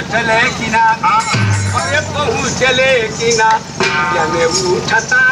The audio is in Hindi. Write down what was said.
चले कि ना अरे कि ना उठता